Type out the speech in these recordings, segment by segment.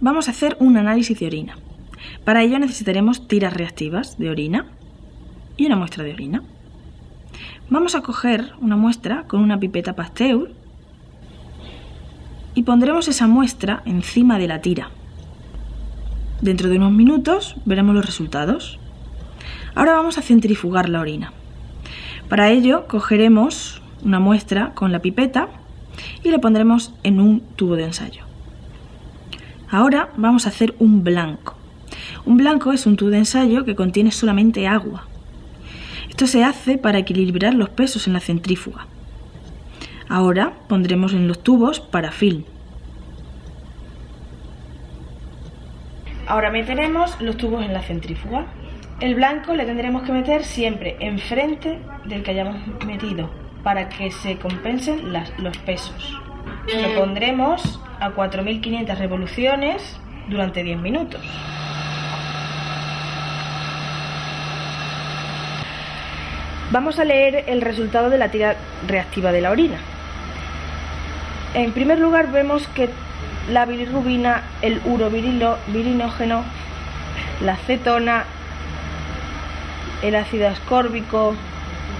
vamos a hacer un análisis de orina. Para ello necesitaremos tiras reactivas de orina y una muestra de orina. Vamos a coger una muestra con una pipeta Pasteur y pondremos esa muestra encima de la tira. Dentro de unos minutos veremos los resultados. Ahora vamos a centrifugar la orina. Para ello cogeremos una muestra con la pipeta y la pondremos en un tubo de ensayo. Ahora vamos a hacer un blanco. Un blanco es un tubo de ensayo que contiene solamente agua. Esto se hace para equilibrar los pesos en la centrífuga. Ahora pondremos en los tubos parafilm. Ahora meteremos los tubos en la centrífuga. El blanco le tendremos que meter siempre enfrente del que hayamos metido para que se compensen los pesos. Lo pondremos a 4500 revoluciones durante 10 minutos. Vamos a leer el resultado de la tira reactiva de la orina. En primer lugar vemos que la bilirrubina, el urobirinógeno, la cetona, el ácido ascórbico,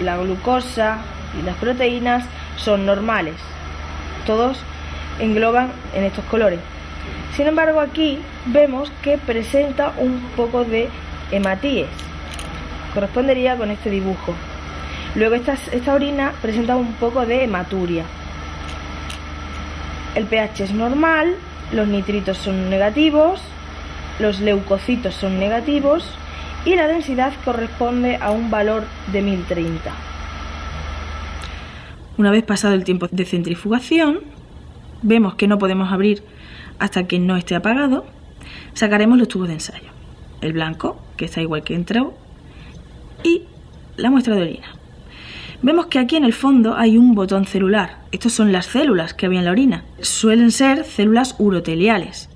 la glucosa y las proteínas son normales. Todos engloban en estos colores. Sin embargo, aquí vemos que presenta un poco de hematíes. Correspondería con este dibujo. Luego esta, esta orina presenta un poco de hematuria. El pH es normal, los nitritos son negativos, los leucocitos son negativos y la densidad corresponde a un valor de 1030. Una vez pasado el tiempo de centrifugación, vemos que no podemos abrir hasta que no esté apagado, sacaremos los tubos de ensayo. El blanco, que está igual que entró, y la muestra de orina. Vemos que aquí en el fondo hay un botón celular. Estas son las células que había en la orina. Suelen ser células uroteliales.